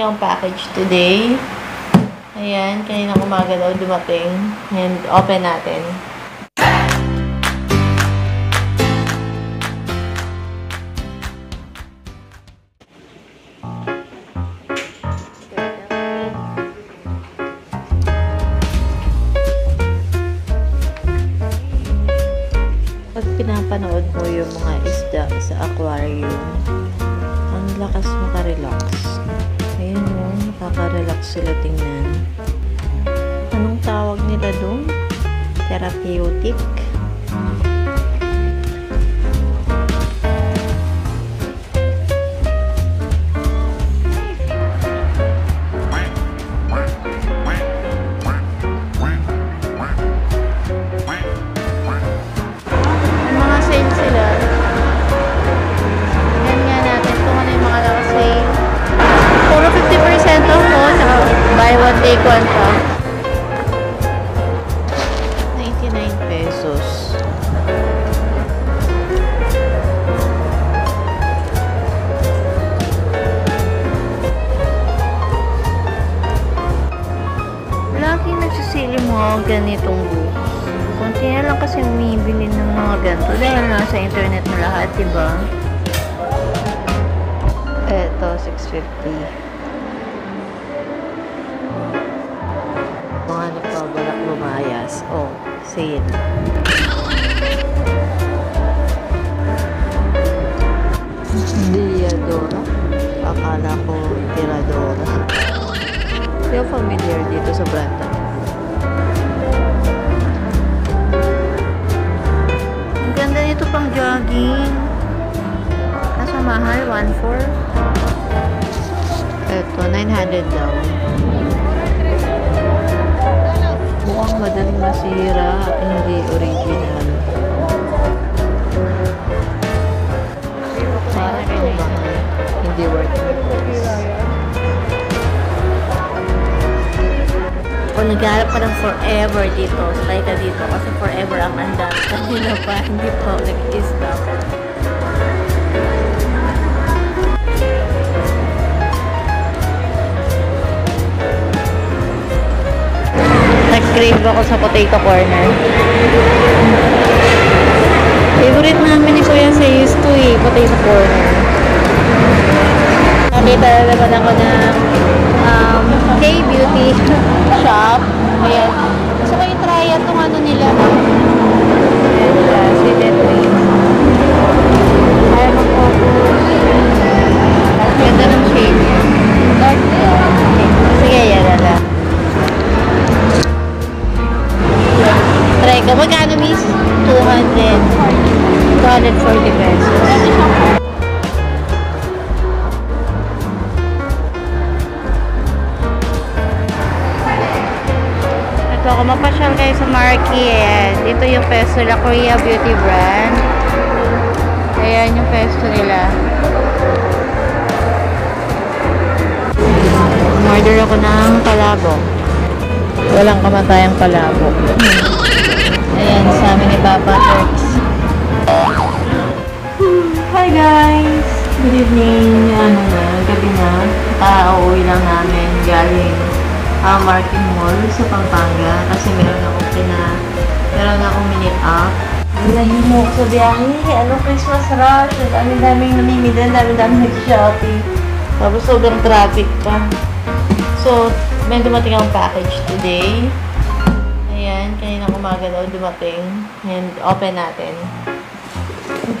dumating ang package today. Ayan, kanina umaga daw dumating. And open natin. Pag pinapanood mo yung mga isda sa aquarium, ang lakas makarelax. Nakaka-relax sila tingnan. Anong tawag nila doon? Therapeutic? Mga ganitong books. Kunti na lang kasi umibili ng mga ganito dahil nasa internet na lahat, diba? Eto, 650. Mga nagpabalak lumayas. Oh, sale. Diadora. Akala ko Tiradora. Hindi familiar dito sa brand mahal, 1.4. Ito, 900 daw. Mukhang madaling masira, hindi original. Hindi worth it. Kung nagharap ka ng forever dito, stay ka dito kasi forever ang andar. Kanina pa, hindi pa ako nag-stop. Nag-crave ako sa potato corner. Favorite namin ni Kuya sa to eh, potato corner. Nakita na naman ako ng um, K-beauty shop. Ayan. Gusto ko yung try itong ano nila. Ayan mapasyal kayo sa ayan. Dito yung pesto nila, Korea Beauty Brand. Ayan yung pesto nila. Order ako ng palabok. Walang kamatayang palabok. Ayan, sa amin ni Papa Turks. Hi guys! Good evening. Ano na, gabi na. Ka-uwi lang namin galing uh, Martin Mall sa Pampanga kasi meron akong pina meron akong minute up. Nahimo ko sa biyahe. Ano Christmas rush? Ang dami-daming namimili. Ang dami-daming nag-shopping. Tapos sobrang traffic pa. So, may dumating akong package today. Ayan, kanina umaga daw dumating. And open natin.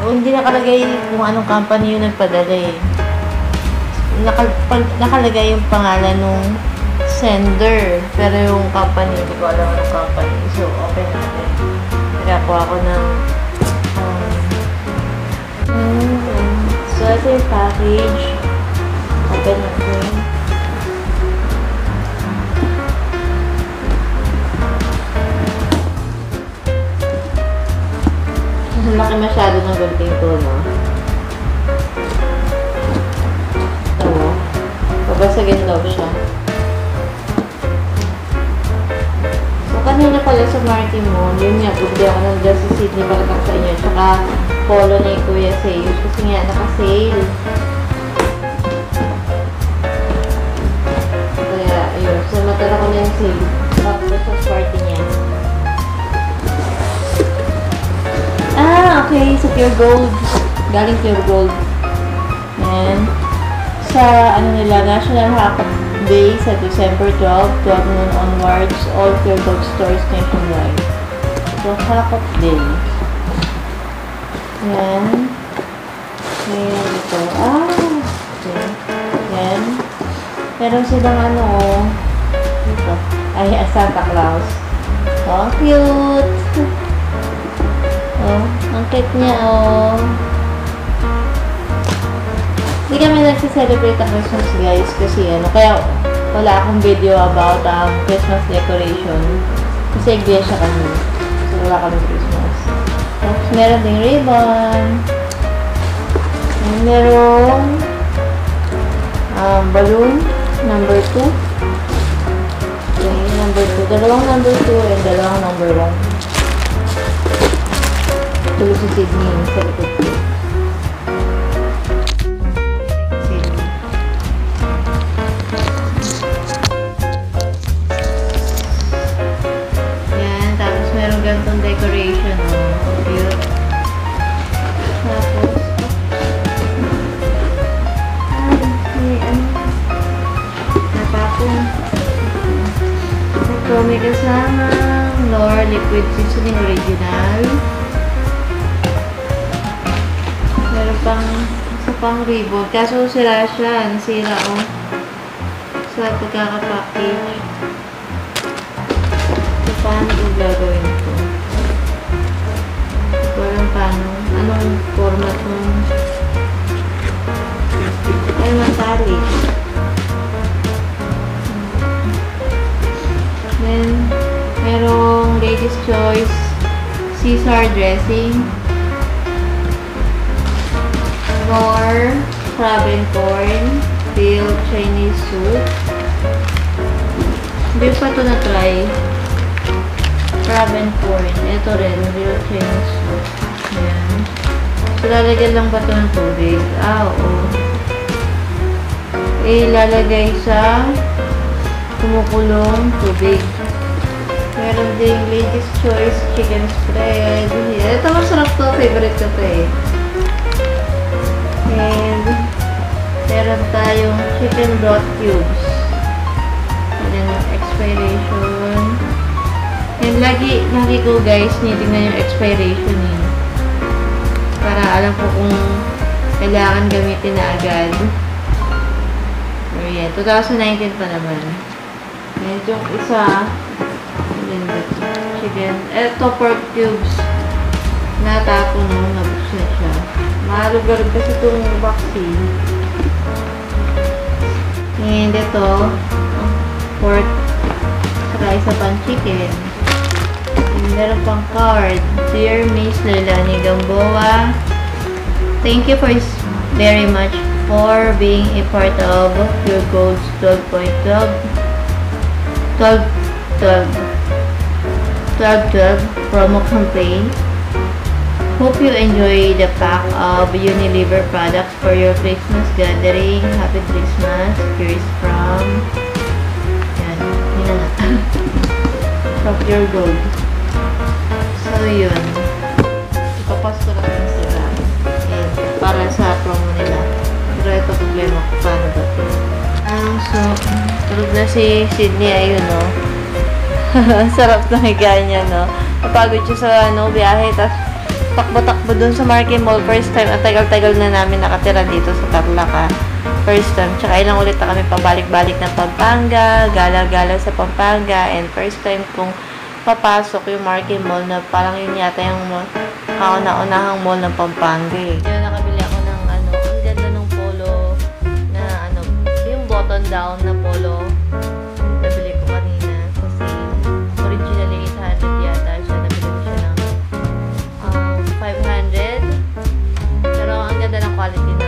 O, hindi nakalagay kung anong company yung nagpadala eh. Nakal nakalagay yung pangalan nung sender. Pero yung company, hindi ko alam anong company. So, open natin. Nagakuha ko ng um, mm, so, ito yung package. Open natin. Laki masyado ng gunting to, no? Ito. Babasagin daw siya. Kanina pala sa Martin Moon, yun nga, bumili ako ng Just Sydney Balakak sa inyo. Tsaka polo ni Kuya Sayus kasi nga naka-sale. Meron ko ng sale. Tapos sa party niya. Ah, okay. Sa Pure Gold. Galing Pure Gold. Yan. Sa, ano nila, National Hack Day sa December 12, 12 noon onwards, all Pure Gold stores nationwide. So, Hack Day. Yan. Ayan, ito. Ah, okay. Yan. Meron silang ano. Ito. Ay, Santa Claus. Oh, cute. Oh, ang cute niya, oh. Kami nagsiselebrate ng Christmas, guys, kasi ano, kaya wala akong video about um, Christmas decoration. Kasi iglesia kami. So, wala kami Christmas. Tapos, meron ding ribbon. Merong um, balloon, Liquid Seasoning Original. Meron pang, isa pang ribbon. Kaso sira siya, nasira oh. Sa pagkakapackage. So, paano ko gagawin ito? Lang paano. Anong format ng Choice Caesar dressing. Nor crab and corn. Filled Chinese soup. Hindi pa ito na-try. Crab and corn. Ito rin, real Chinese soup. Ayan. So, lalagyan lang ba ito ng tubig? Ah, oo. Ilalagay sa kumukulong tubig. Meron ding Ladies Choice Chicken Spread. Ito masarap to. Favorite ko to eh. And, meron tayong chicken broth cubes. Yan yung expiration. And lagi, lagi ko guys, tinitingnan yung expiration eh. Para alam ko kung kailangan gamitin na agad. So, yan. 2019 pa naman. Yung isa, yun ba ito? Chicken. Ito, pork cubes. Natapon mo, nabuksan na siya. Malugar kasi itong vaccine. And ito, pork. Saka isa pang chicken. And meron pang card. Dear Miss Leilani Gamboa, thank you for very much for being a part of your Gold's 12.12 12 12 12 12 promo campaign. Hope you enjoy the pack of Unilever products for your Christmas gathering. Happy Christmas. Here's from yan, nga. from Pure Gold. So, yun. Ipapost ko lang yun sila. Ayan, para sa promo nila. Pero ito problema ko paano ba. Um, so, tulog na si Sydney ayun, no? Sarap na higa niya, no? Napagod siya sa, ano, biyahe, tapos takbo-takbo dun sa Market Mall. First time, ang tagal-tagal na namin nakatira dito sa Tarlac, First time. Tsaka ilang ulit na kami pabalik-balik ng Pampanga, gala-gala sa Pampanga, and first time kong papasok yung Market Mall na parang yun yata yung kauna-unahang mall ng Pampanga eh. Yun, nakabili ako ng ano, ang ganda ng polo na ano, yung button down na polo maletín